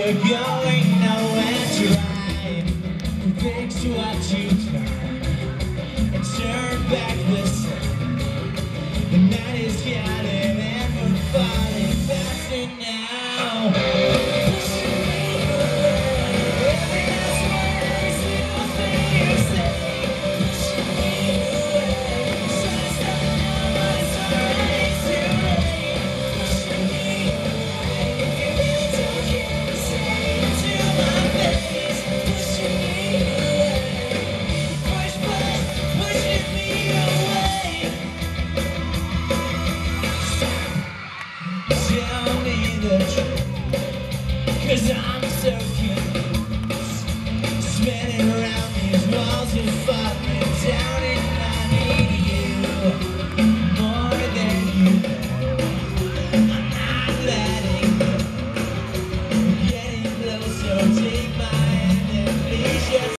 You're going nowhere tonight what you tried And turn back the tell me the Cause I'm so confused Spinning around